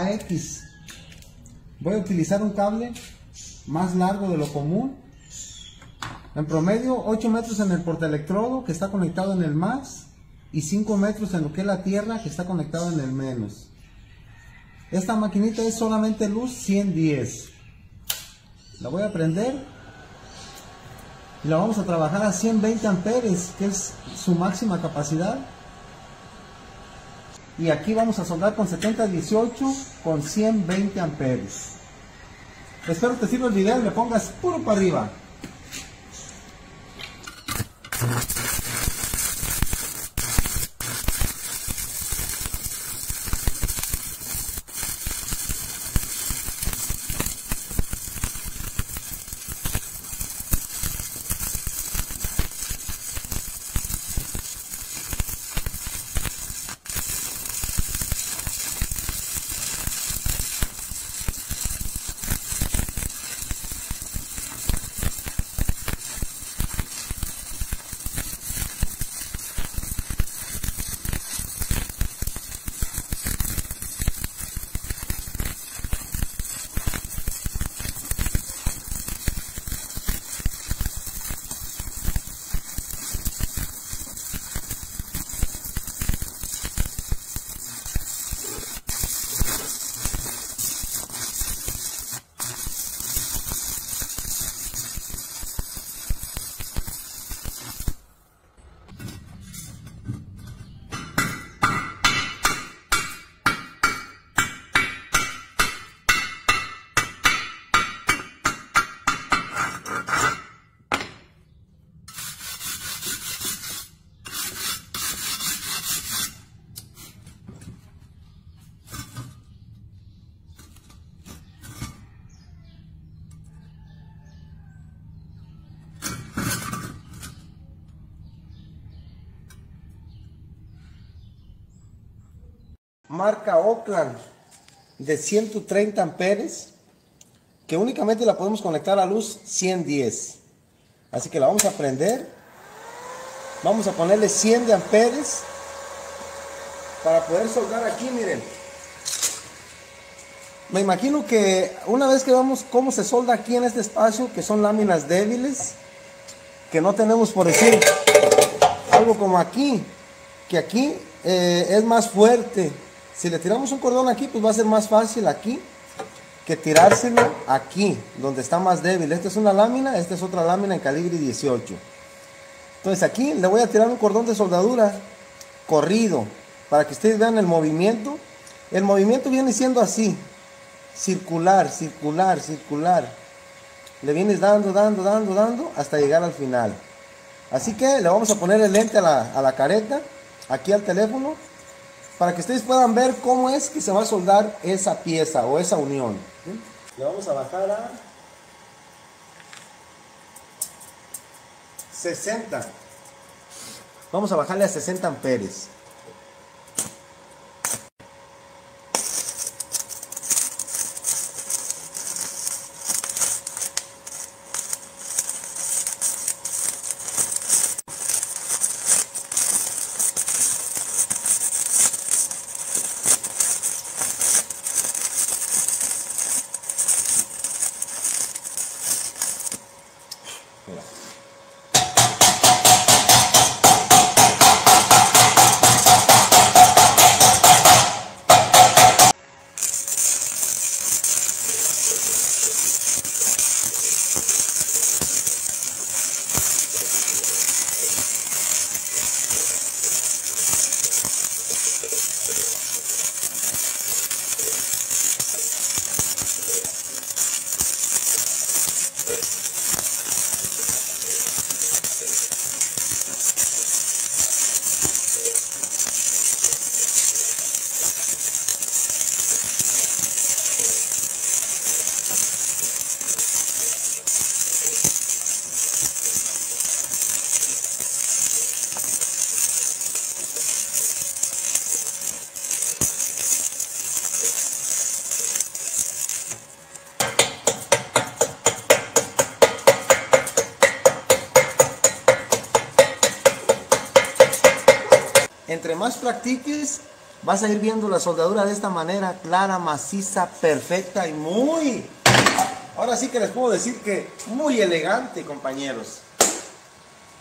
AX. Voy a utilizar un cable más largo de lo común. En promedio 8 metros en el portaelectrodo que está conectado en el más y 5 metros en lo que es la tierra que está conectado en el menos. Esta maquinita es solamente luz 110. La voy a prender y la vamos a trabajar a 120 amperes que es su máxima capacidad y aquí vamos a soldar con 7018 con 120 amperes. Espero te sirva el video y pongas puro para arriba marca Oakland de 130 amperes que únicamente la podemos conectar a luz 110 así que la vamos a prender. Vamos a ponerle 100 de amperes para poder soldar aquí miren. Me imagino que una vez que vamos cómo se solda aquí en este espacio que son láminas débiles que no tenemos por decir algo como aquí que aquí eh, es más fuerte si le tiramos un cordón aquí, pues va a ser más fácil aquí que tirárselo aquí, donde está más débil. Esta es una lámina, esta es otra lámina en calibre 18. Entonces aquí le voy a tirar un cordón de soldadura corrido, para que ustedes vean el movimiento. El movimiento viene siendo así, circular, circular, circular. Le vienes dando, dando, dando, dando, hasta llegar al final. Así que le vamos a poner el lente a la, a la careta, aquí al teléfono, para que ustedes puedan ver cómo es que se va a soldar esa pieza o esa unión. Le vamos a bajar a 60. Vamos a bajarle a 60 amperes. Entre más practiques, vas a ir viendo la soldadura de esta manera, clara, maciza, perfecta y muy, ahora sí que les puedo decir que muy elegante, compañeros.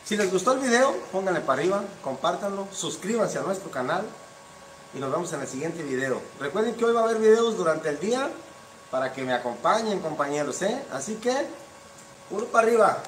Si les gustó el video, pónganle para arriba, compártanlo, suscríbanse a nuestro canal y nos vemos en el siguiente video. Recuerden que hoy va a haber videos durante el día para que me acompañen, compañeros, ¿eh? Así que, puro para arriba.